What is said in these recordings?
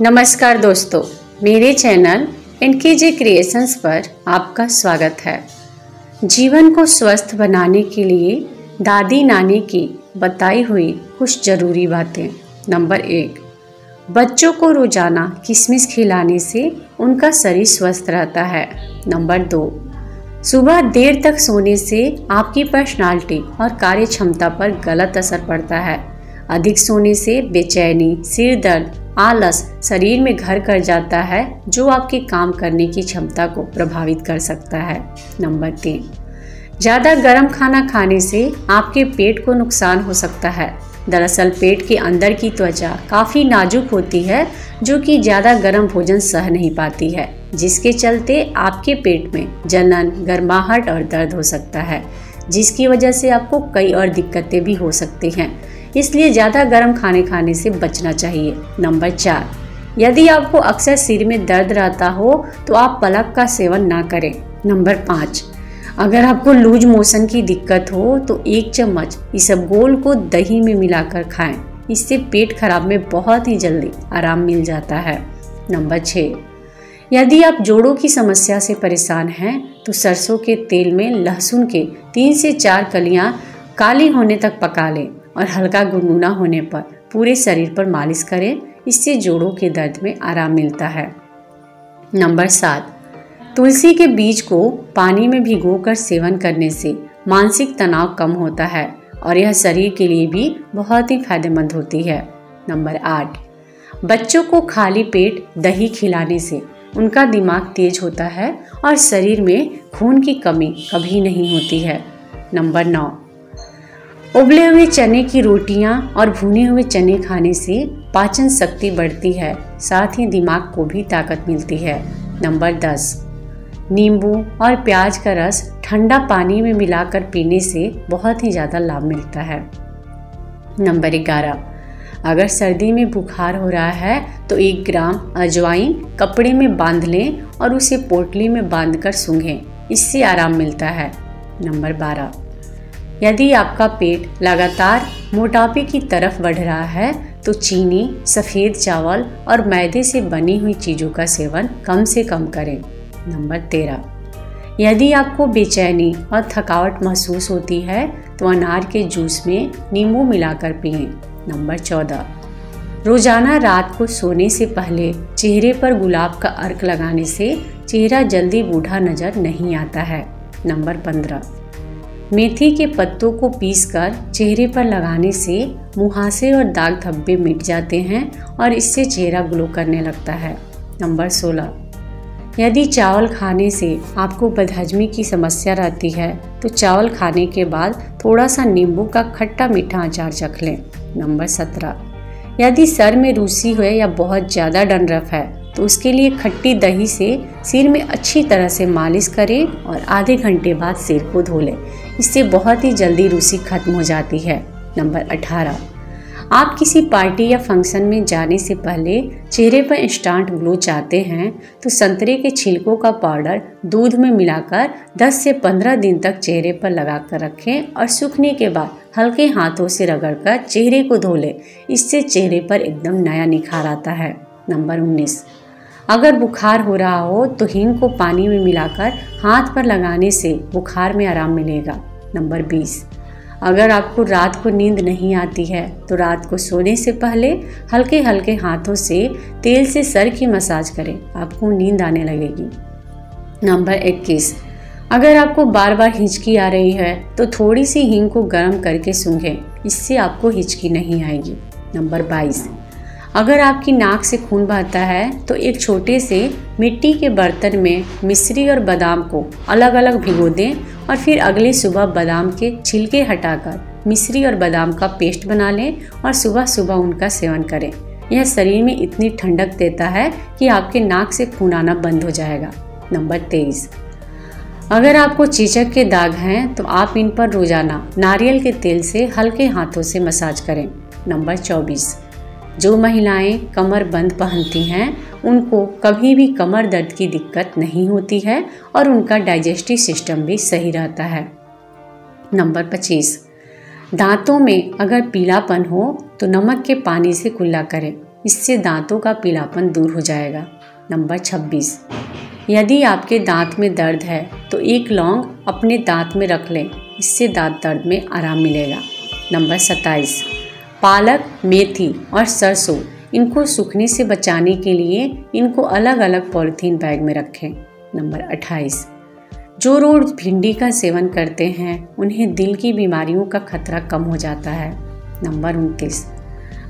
नमस्कार दोस्तों, मेरे चैनल इनके जे क्रिएशंस पर आपका स्वागत है। जीवन को स्वस्थ बनाने के लिए दादी नानी की बताई हुई कुछ ज़रूरी बातें। नंबर एक, बच्चों को रोज़ाना किशमिश खिलाने से उनका शरीर स्वस्थ रहता है। नंबर दो, सुबह देर तक सोने से आपकी पर्सनालिटी और कार्य क्षमता पर गलत असर पड़ता है। अधिक सोने से बेचैनी, सिर दर्द आलस शरीर में घर कर जाता है, जो आपके काम करने की क्षमता को प्रभावित कर सकता है। नंबर तीन, ज़्यादा गर्म खाना खाने से आपके पेट को नुकसान हो सकता है। दरअसल पेट के अंदर की त्वचा काफ़ी नाजुक होती है, जो कि ज़्यादा गर्म भोजन सह नहीं पाती है, जिसके चलते आपके पेट में जलन, गर्माहट और दर्द हो सकता है, जिसकी वजह से आपको कई और दिक्कतें भी हो सकती हैं। इसलिए ज़्यादा गर्म खाने खाने से बचना चाहिए। नंबर चार, यदि आपको अक्सर सिर में दर्द रहता हो तो आप पलक का सेवन ना करें। नंबर पाँच, अगर आपको लूज मोशन की दिक्कत हो तो एक चम्मच इसबगोल को दही में मिलाकर खाएँ। इससे पेट खराब में बहुत ही जल्दी आराम मिल जाता है। नंबर छः, यदि आप जोड़ों की समस्या से परेशान हैं तो सरसों के तेल में लहसुन के तीन से चार कलियाँ काली होने तक पका लें। और हल्का गुनगुना होने पर पूरे शरीर पर मालिश करें। इससे जोड़ों के दर्द में आराम मिलता है। नंबर सात, तुलसी के बीज को पानी में भिगोकर सेवन करने से मानसिक तनाव कम होता है और यह शरीर के लिए भी बहुत ही फ़ायदेमंद होती है। नंबर आठ, बच्चों को खाली पेट दही खिलाने से उनका दिमाग तेज होता है और शरीर में खून की कमी कभी नहीं होती है। नंबर नौ उबले हुए चने की रोटियाँ और भुने हुए चने खाने से पाचन शक्ति बढ़ती है, साथ ही दिमाग को भी ताकत मिलती है। नंबर दस, नींबू और प्याज का रस ठंडा पानी में मिलाकर पीने से बहुत ही ज़्यादा लाभ मिलता है। नंबर ग्यारह, अगर सर्दी में बुखार हो रहा है तो एक ग्राम अजवाइन कपड़े में बाँध लें और उसे पोटली में बांधकर सूंघें, इससे आराम मिलता है। नंबर बारह यदि आपका पेट लगातार मोटापे की तरफ़ बढ़ रहा है तो चीनी, सफ़ेद चावल और मैदे से बनी हुई चीज़ों का सेवन कम से कम करें। नंबर तेरह। यदि आपको बेचैनी और थकावट महसूस होती है तो अनार के जूस में नींबू मिलाकर पिए। नंबर चौदह। रोज़ाना रात को सोने से पहले चेहरे पर गुलाब का अर्क लगाने से चेहरा जल्दी बूढ़ा नज़र नहीं आता है। नंबर पंद्रह। मेथी के पत्तों को पीसकर चेहरे पर लगाने से मुहासे और दाग धब्बे मिट जाते हैं और इससे चेहरा ग्लो करने लगता है। नंबर 16 यदि चावल खाने से आपको बदहजमी की समस्या रहती है तो चावल खाने के बाद थोड़ा सा नींबू का खट्टा मीठा अचार चख लें। नंबर 17 यदि सर में रूसी हुए या बहुत ज़्यादा डनरफ है तो उसके लिए खट्टी दही से सिर में अच्छी तरह से मालिश करें और आधे घंटे बाद सिर को धो लें। इससे बहुत ही जल्दी रूसी खत्म हो जाती है। नंबर 18 आप किसी पार्टी या फ़ंक्शन में जाने से पहले चेहरे पर इंस्टांट ग्लो चाहते हैं तो संतरे के छिलकों का पाउडर दूध में मिलाकर 10 से 15 दिन तक चेहरे पर लगा कर रखें और सूखने के बाद हल्के हाथों से रगड़कर चेहरे को धो लें। इससे चेहरे पर एकदम नया निखार आता है। नंबर 19 अगर बुखार हो रहा हो तो हींग को पानी में मिलाकर हाथ पर लगाने से बुखार में आराम मिलेगा। नंबर 20 अगर आपको रात को नींद नहीं आती है तो रात को सोने से पहले हल्के हल्के हाथों से तेल से सर की मसाज करें। आपको नींद आने लगेगी। नंबर 21 अगर आपको बार बार हिचकी आ रही है तो थोड़ी सी हींग को गर्म करके सूंघें। इससे आपको हिचकी नहीं आएगी। नंबर 22 अगर आपकी नाक से खून बहता है तो एक छोटे से मिट्टी के बर्तन में मिश्री और बादाम को अलग अलग भिगो दें और फिर अगले सुबह बादाम के छिलके हटाकर मिश्री और बादाम का पेस्ट बना लें और सुबह सुबह उनका सेवन करें। यह शरीर में इतनी ठंडक देता है कि आपके नाक से खून आना बंद हो जाएगा। नंबर तेईस। अगर आपको चीचक के दाग हैं तो आप इन पर रोज़ाना नारियल के तेल से हल्के हाथों से मसाज करें। नंबर चौबीस। जो महिलाएँ कमर बंद पहनती हैं, उनको कभी भी कमर दर्द की दिक्कत नहीं होती है और उनका डाइजेस्टिव सिस्टम भी सही रहता है। नंबर पच्चीस। दांतों में अगर पीलापन हो तो नमक के पानी से कुल्ला करें। इससे दांतों का पीलापन दूर हो जाएगा। नंबर 26 यदि आपके दांत में दर्द है तो एक लौंग अपने दांत में रख लें। इससे दांत दर्द में आराम मिलेगा। नंबर 27 पालक, मेथी और सरसों इनको सूखने से बचाने के लिए इनको अलग अलग पॉलीथीन बैग में रखें। नंबर 28 जो रोज भिंडी का सेवन करते हैं, उन्हें दिल की बीमारियों का खतरा कम हो जाता है। नंबर उनतीस।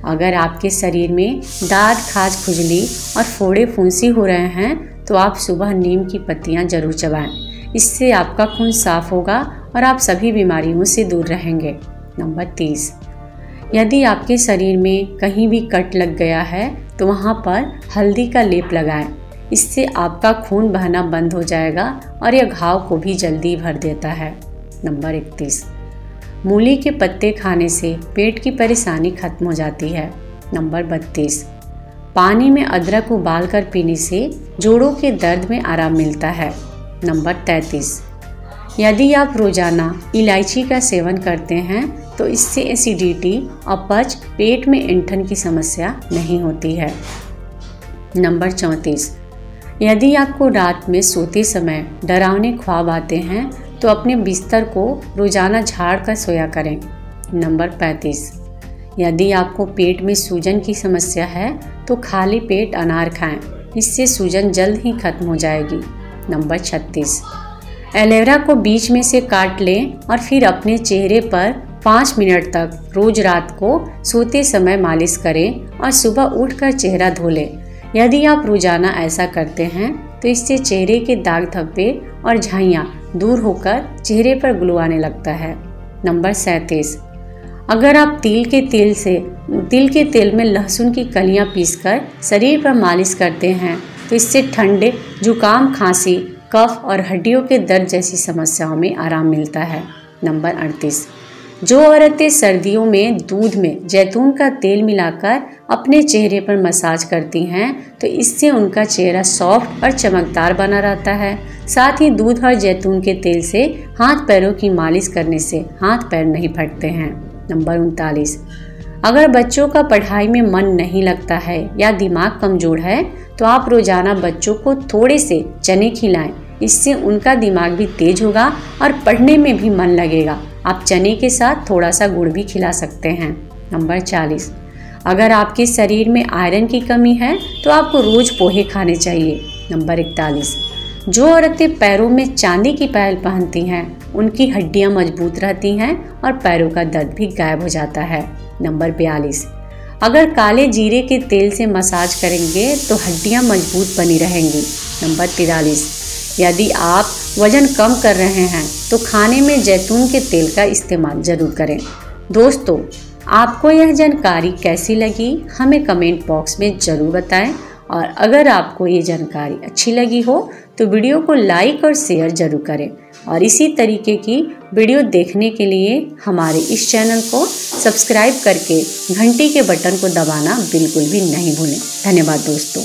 अगर आपके शरीर में दाद खाज खुजली और फोड़े फुंसी हो रहे हैं तो आप सुबह नीम की पत्तियाँ ज़रूर चबाएँ। इससे आपका खून साफ़ होगा और आप सभी बीमारियों से दूर रहेंगे। नंबर तीस। यदि आपके शरीर में कहीं भी कट लग गया है तो वहाँ पर हल्दी का लेप लगाएँ। इससे आपका खून बहना बंद हो जाएगा और यह घाव को भी जल्दी भर देता है। नंबर इकतीस। मूली के पत्ते खाने से पेट की परेशानी खत्म हो जाती है। नंबर बत्तीस। पानी में अदरक उबाल कर पीने से जोड़ों के दर्द में आराम मिलता है। नंबर तैतीस। यदि आप रोज़ाना इलायची का सेवन करते हैं तो इससे एसिडिटी अपच पेट में इंठन की समस्या नहीं होती है। नंबर चौंतीस। यदि आपको रात में सोते समय डरावने ख्वाब आते हैं तो अपने बिस्तर को रोज़ाना झाड़ कर सोया करें। नंबर पैंतीस। यदि आपको पेट में सूजन की समस्या है तो खाली पेट अनार खाएँ। इससे सूजन जल्द ही खत्म हो जाएगी। नंबर छत्तीस। एलोवेरा को बीच में से काट लें और फिर अपने चेहरे पर पाँच मिनट तक रोज रात को सोते समय मालिश करें और सुबह उठकर चेहरा धो लें। यदि आप रोज़ाना ऐसा करते हैं तो इससे चेहरे के दाग धब्बे और झाइयाँ दूर होकर चेहरे पर ग्लो आने लगता है। नंबर सैंतीस। अगर आप तिल के तेल से, तिल के तेल में लहसुन की कलियाँ पीसकर शरीर पर मालिश करते हैं तो इससे ठंडे, जुकाम, खांसी कफ और हड्डियों के दर्द जैसी समस्याओं में आराम मिलता है। नंबर अड़तीस। जो औरतें सर्दियों में दूध में जैतून का तेल मिलाकर अपने चेहरे पर मसाज करती हैं तो इससे उनका चेहरा सॉफ्ट और चमकदार बना रहता है। साथ ही दूध और जैतून के तेल से हाथ पैरों की मालिश करने से हाथ पैर नहीं फटते हैं। नंबर उनतालीस। अगर बच्चों का पढ़ाई में मन नहीं लगता है या दिमाग कमज़ोर है तो आप रोज़ाना बच्चों को थोड़े से चने खिलाएँ। इससे उनका दिमाग भी तेज होगा और पढ़ने में भी मन लगेगा। आप चने के साथ थोड़ा सा गुड़ भी खिला सकते हैं। नंबर चालीस। अगर आपके शरीर में आयरन की कमी है तो आपको रोज पोहे खाने चाहिए। नंबर इकतालीस। जो औरतें पैरों में चांदी की पायल पहनती हैं, उनकी हड्डियाँ मज़बूत रहती हैं और पैरों का दर्द भी गायब हो जाता है। नंबर बयालीस। अगर काले जीरे के तेल से मसाज करेंगे तो हड्डियाँ मज़बूत बनी रहेंगी। नंबर तिरालीस। यदि आप वज़न कम कर रहे हैं तो खाने में जैतून के तेल का इस्तेमाल ज़रूर करें। दोस्तों, आपको यह जानकारी कैसी लगी, हमें कमेंट बॉक्स में ज़रूर बताएँ। और अगर आपको ये जानकारी अच्छी लगी हो तो वीडियो को लाइक और शेयर ज़रूर करें। और इसी तरीके की वीडियो देखने के लिए हमारे इस चैनल को सब्सक्राइब करके घंटी के बटन को दबाना बिल्कुल भी नहीं भूलें। धन्यवाद दोस्तों।